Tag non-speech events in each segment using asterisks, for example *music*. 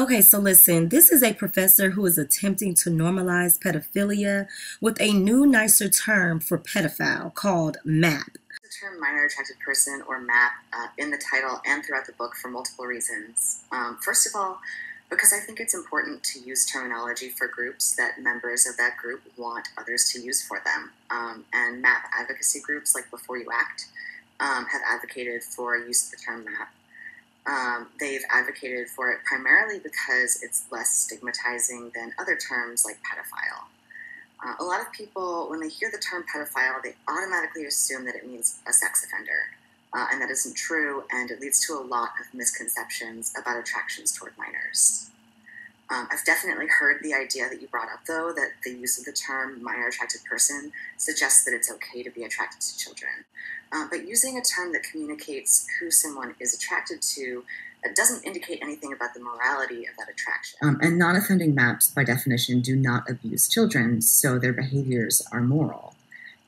Okay, so listen, this is a professor who is attempting to normalize pedophilia with a new, nicer term for pedophile called MAP. The term minor attracted person or MAP uh, in the title and throughout the book for multiple reasons. Um, first of all, because I think it's important to use terminology for groups that members of that group want others to use for them. Um, and MAP advocacy groups like Before You Act um, have advocated for use of the term MAP. Um, they've advocated for it primarily because it's less stigmatizing than other terms like pedophile. Uh, a lot of people, when they hear the term pedophile, they automatically assume that it means a sex offender. Uh, and that isn't true, and it leads to a lot of misconceptions about attractions toward minors. Um, I've definitely heard the idea that you brought up, though, that the use of the term minor attracted person suggests that it's okay to be attracted to children. Uh, but using a term that communicates who someone is attracted to doesn't indicate anything about the morality of that attraction. Um, and non offending maps, by definition, do not abuse children, so their behaviors are moral.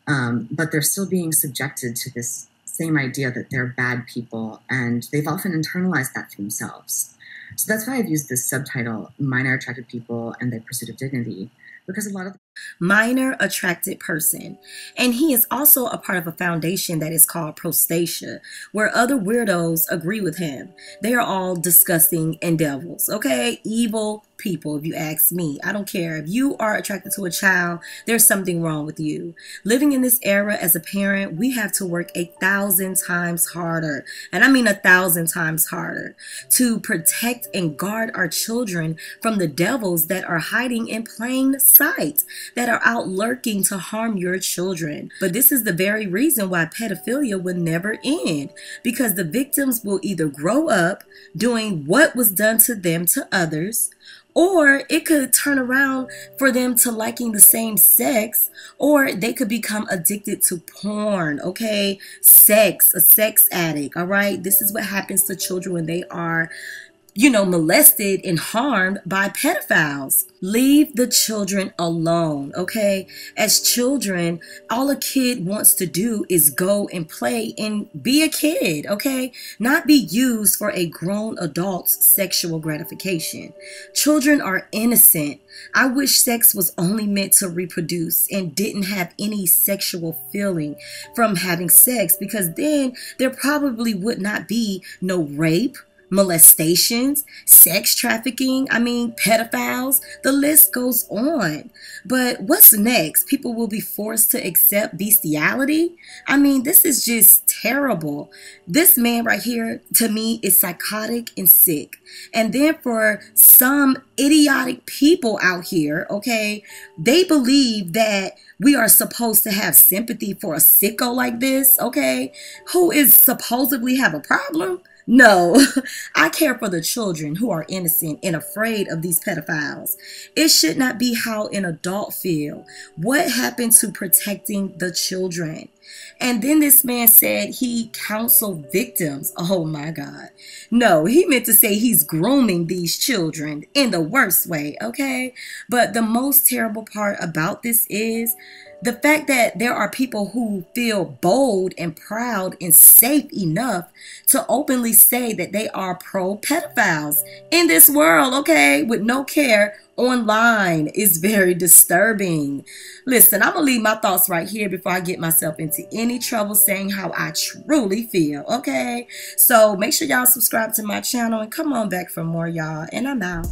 Um, but they're still being subjected to this same idea that they're bad people, and they've often internalized that for themselves. So that's why I've used this subtitle, Minor Attracted People and Their Pursuit of Dignity, because a lot of minor attracted person. And he is also a part of a foundation that is called Prostasia, where other weirdos agree with him. They are all disgusting and devils, okay? Evil people, if you ask me. I don't care. If you are attracted to a child, there's something wrong with you. Living in this era as a parent, we have to work a thousand times harder, and I mean a thousand times harder, to protect and guard our children from the devils that are hiding in plain sight that are out lurking to harm your children. But this is the very reason why pedophilia will never end because the victims will either grow up doing what was done to them to others or it could turn around for them to liking the same sex or they could become addicted to porn okay sex a sex addict all right this is what happens to children when they are you know, molested and harmed by pedophiles. Leave the children alone, okay? As children, all a kid wants to do is go and play and be a kid, okay? Not be used for a grown adult's sexual gratification. Children are innocent. I wish sex was only meant to reproduce and didn't have any sexual feeling from having sex because then there probably would not be no rape molestations, sex trafficking, I mean, pedophiles, the list goes on. But what's next? People will be forced to accept bestiality? I mean, this is just terrible. This man right here, to me, is psychotic and sick. And then for some idiotic people out here, okay, they believe that we are supposed to have sympathy for a sicko like this, okay, who is supposedly have a problem. No, *laughs* I care for the children who are innocent and afraid of these pedophiles. It should not be how an adult feel. What happened to protecting the children? And then this man said he counseled victims. Oh my God. No, he meant to say he's grooming these children in the worst way, okay? But the most terrible part about this is the fact that there are people who feel bold and proud and safe enough to openly say that they are pro pedophiles in this world, okay, with no care online is very disturbing. Listen, I'm gonna leave my thoughts right here before I get myself into any trouble saying how I truly feel, okay? So make sure y'all subscribe to my channel and come on back for more, y'all. And I'm out.